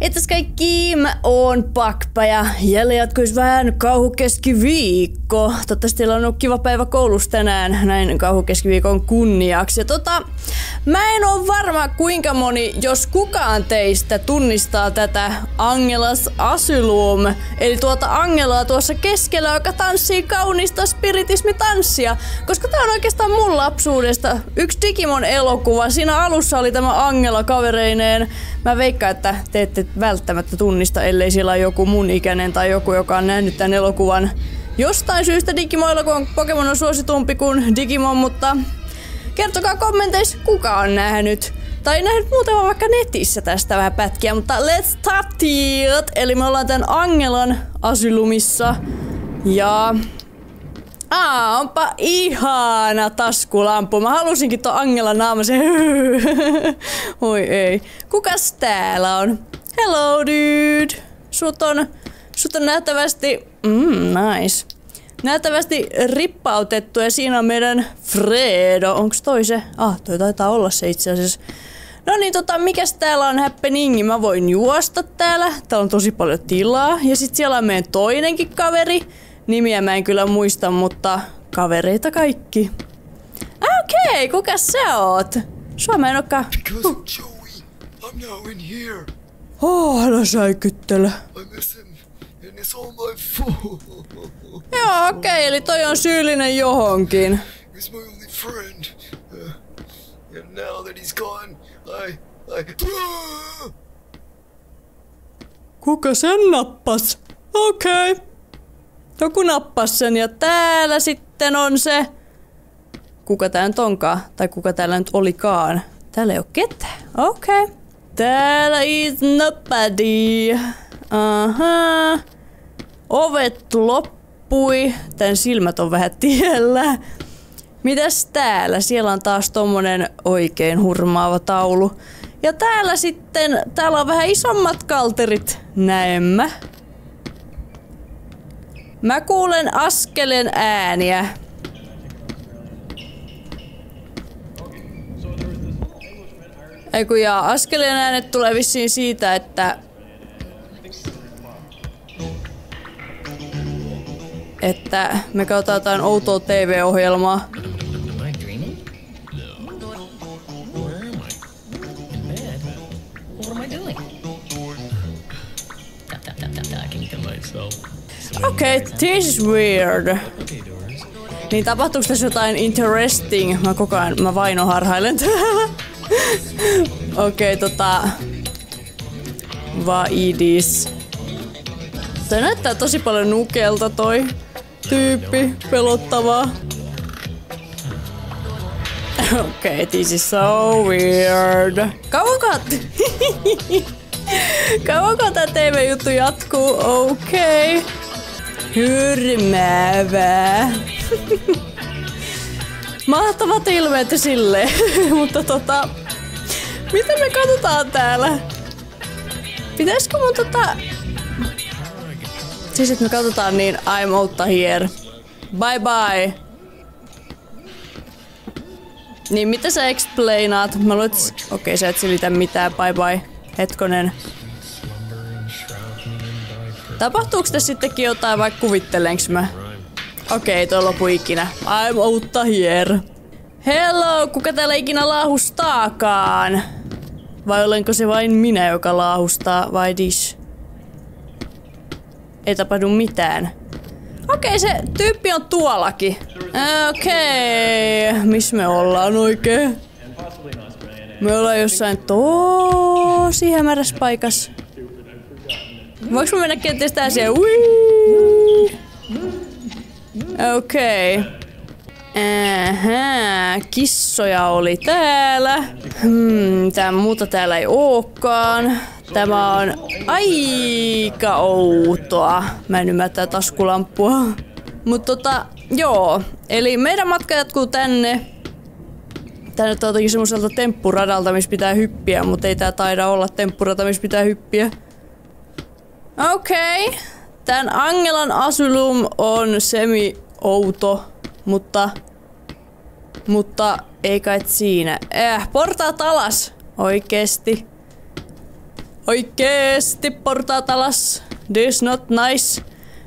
Etäs kaikki, mä oon Pakpa ja jälleen jatkuis vähän kauhukeskiviikko. Toivottavasti teillä on ollut kiva päivä koulussa tänään näin kauhukeskiviikon kunniaksi. Ja tota, mä en oo varma kuinka moni, jos kukaan teistä tunnistaa tätä Angelas Asylum. Eli tuota Angelaa tuossa keskellä, joka tanssii kaunista spiritismitanssia. Koska tää on oikeastaan mun lapsuudesta yksi Digimon elokuva. Siinä alussa oli tämä Angela kavereineen. Mä veikkaan, että te ette välttämättä tunnista, ellei siellä ole joku mun ikäinen tai joku, joka on nähnyt tämän elokuvan. Jostain syystä Digimon-elokuvan Pokemon on suositumpi kuin Digimon, mutta kertokaa kommenteissa, kuka on nähnyt. Tai nähnyt muuten vaikka netissä tästä vähän pätkiä, mutta let's start it! Eli me ollaan tän Angelan asylumissa. Ja Aa, onpa ihana taskulampu. Mä halusinkin tuon Angelan naama se. Oi ei. Kukas täällä on? Hello dude. Sut on, sut on nähtävästi... Mm, nice. Nähtävästi rippautettu ja siinä on meidän Fredo. Onks toi se? Ah, toi taitaa olla se itse asiassa. No niin, tota, mikäs täällä on happeningi? Mä voin juosta täällä. Täällä on tosi paljon tilaa. Ja sit siellä on meidän toinenkin kaveri. Nimiä mä en kyllä muista, mutta kavereita kaikki. Okei, okay, kuka sä oot? Sua mä en ookaan... Of Joey, I'm now in here. Oh, älä säikyttele. Joo, okei, okay, eli toi on syyllinen johonkin. He's my only friend. Uh, and now that he's gone, I... I... Kuka sen nappas? Okei. Okay. Joku nappas sen ja täällä sitten on se... Kuka tää nyt onkaan? Tai kuka täällä nyt olikaan? Täällä ei oo ketään. Okei. Okay. Täällä is nobody. Aha. Ovet loppui. Tän silmät on vähän tiellä. Mitäs täällä? Siellä on taas tommonen oikein hurmaava taulu. Ja täällä sitten, täällä on vähän isommat kalterit, näemmä. Mä kuulen askelen ääniä. Ei kun jaa, askeleen äänet tulee vissiin siitä, että... Että me katsotaan jotain outoa TV-ohjelmaa. Okei, okay, this is weird. Niin tapahtuuko tässä jotain interesting? Mä koko ajan, mä vaino harhailen. Okei, okay, tota... Vaidis. Toi näyttää tosi paljon nukelta toi tyyppi. Pelottavaa. Okei, okay, this is so weird. Kauanko... Kauanko tää TV-juttu jatkuu? Okei. Okay. Hyrmäävää. Mahtavat ilmeet sille, mutta tota... Mitä me katsotaan täällä? Pitäisikö mun tota... Siis että me katsotaan niin I'm Outta here. Bye bye. Niin mitä sä explainaat? Mä luulen, Okei, okay, sä et selitä mitään. Bye bye. Hetkonen. Tapahtuuko tässä sittenkin jotain vai kuvittelenks mä? Okei, okay, toi lopu ikinä. I'm Outta here. Hello, kuka täällä ikinä laahustaakaan? Vai olenko se vain minä, joka laahustaa, vai dish? Ei tapahdu mitään. Okei, okay, se tyyppi on tuollakin. Okei, okay. missä me ollaan oikein? Me ollaan jossain tosi hämärässä paikassa. Voinko mä mennä kenties tää siellä? Okei. Okay. Kissoja oli täällä. Hmm, tää muuta täällä ei ookaan. Tämä on aika outoa. Mä en ymmärtää taskulampua. Mut tota, joo. Eli meidän matka jatkuu tänne. Tää nyt on jotenkin semmoiselta temppuradalta, missä pitää hyppiä, mutta ei tää taida olla temppurata, missä pitää hyppiä. Okei. Okay. Tän Angelan Asylum on semi-outo, mutta... Mutta ei kai siinä. Eh, portaat alas. Oikeesti. Oikeesti portaat alas. This not nice.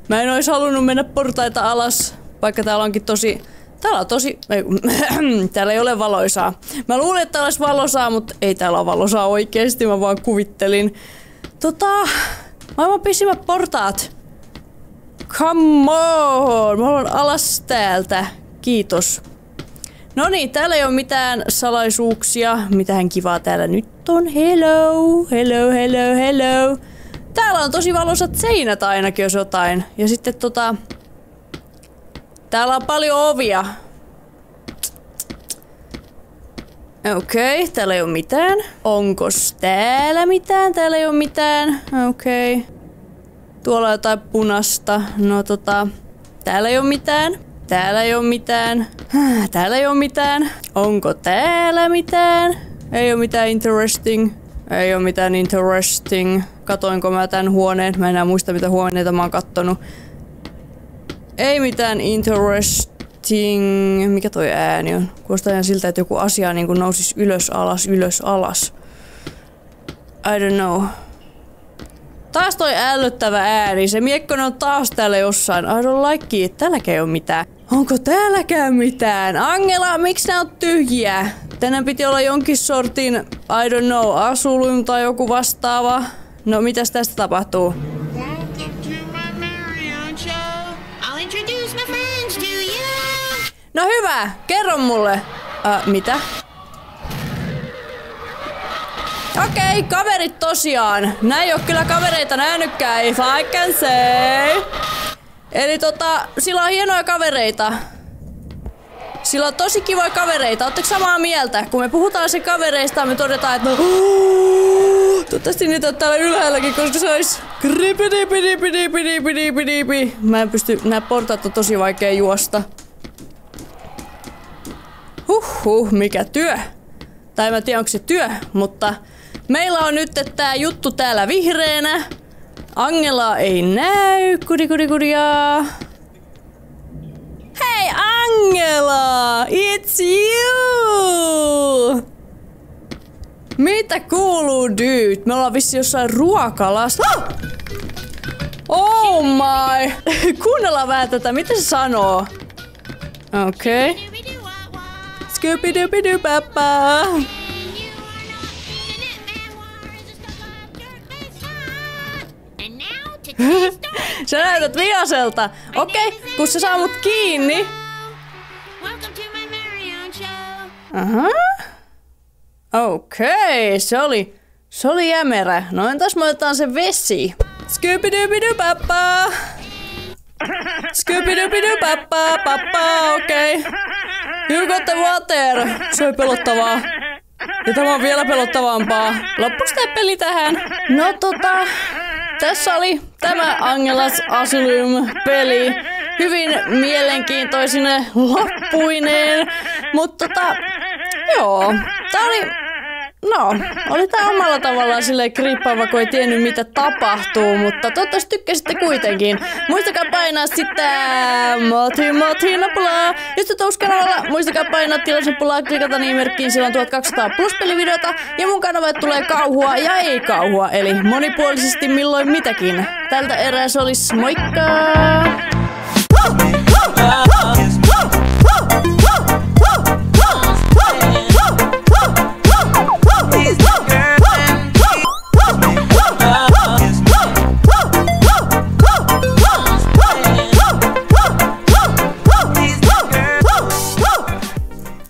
Mä en ois halunnut mennä portaita alas, vaikka täällä onkin tosi... Täällä on tosi... Ei, täällä ei ole valoisaa. Mä luulin, että täällä olisi mutta ei täällä ole valoisaa oikeesti. Mä vaan kuvittelin. Tota... Maailman pisimmät portaat. Come on! Mä haluan alas täältä. Kiitos. No niin, täällä ei ole mitään salaisuuksia. Mitähän kivaa täällä nyt on. Hello, hello, hello, hello. Täällä on tosi valoisat seinät ainakin, jos jotain. Ja sitten tota... Täällä on paljon ovia. Okei, okay, täällä ei ole mitään. Onkos täällä mitään? Täällä ei ole mitään. Okei. Okay. Tuolla on jotain punasta. No tota... Täällä ei ole mitään. Täällä ei ole mitään. Täällä ei ole mitään. Onko täällä mitään? Ei ole mitään interesting. Ei ole mitään interesting. Katoinko mä tän huoneen? Mä en enää muista mitä huoneita mä oon kattonut. Ei mitään interesting. Mikä toi ääni on? Kuulostaa ihan siltä, että joku asia niin nousis ylös alas, ylös alas. I don't know. Taas toi ällöttävä ääni. Se miekkonen on taas täällä jossain. I don't like it. Täälläkään ei ole mitään. Onko täälläkään mitään? Angela, miksi nää on tyhjiä? Tänään piti olla jonkin sortin, I don't know, asulum tai joku vastaava. No, mitäs tästä tapahtuu? No hyvä, kerro mulle. Uh, mitä? Okei, okay, kaverit tosiaan. Näin ei oo kyllä kavereita nähnytkään, if I can say. Eli tota, sillä on hienoja kavereita. Sillä on tosi kivoja kavereita. Oletteko samaa mieltä? Kun me puhutaan se kavereista, me todetaan, että no, Toivottavasti niitä on täällä ylhäälläkin, koska se olisi kripidipidipidipidipidipidipi. Mä en pysty, nää portaat on tosi vaikea juosta. Huhhuh, mikä työ. Tai mä tiedä onko se työ, mutta meillä on nyt tää juttu täällä vihreänä. Angela ei näy, kudi kudi kudia. Hei Angela, it's you! Mitä kuuluu, dude? Me ollaan vissi jossain ruokalassa. Ah! Oh my! Kuunnellaan vähän tätä, mitä se sanoo? Okei. Okay. Doobie-doo-wah-wah. Sä näytät vihaselta. Okei, okay, kun sä saa mut kiinni. Aha. Okei, okay, se oli, se oli jämerä. No entäs me otetaan se vesi? Scooby-Dooby-Doo-Papa. Scooby-Dooby-Doo-Papa, pappa, okei. Okay. You got the water. Se oli pelottavaa. Ja tämä on vielä pelottavampaa. Loppuks tää peli tähän? No tota, tässä oli tämä Angelas Asylum-peli. Hyvin mielenkiintoisine loppuineen. Mutta tota, joo, tää oli No, oli tää omalla tavallaan sille kriippaava, kun ei tiennyt mitä tapahtuu, mutta toivottavasti tykkäsitte kuitenkin. Muistakaa painaa sitä moti moti nappulaa. Jos et kanavalla, muistakaa painaa tilausnappulaa, klikata nimimerkkiin, sillä on 1200 plus pelivideota. Ja mun kanavalle tulee kauhua ja ei kauhua, eli monipuolisesti milloin mitäkin. Tältä erää se olisi moikka!